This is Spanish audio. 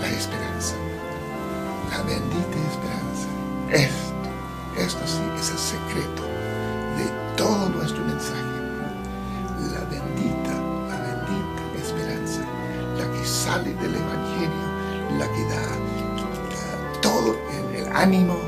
la esperanza. La bendita esperanza. Esto, esto sí es el secreto de todo nuestro mensaje. La bendita, la bendita esperanza, la que sale del Evangelio, la que da todo el, el ánimo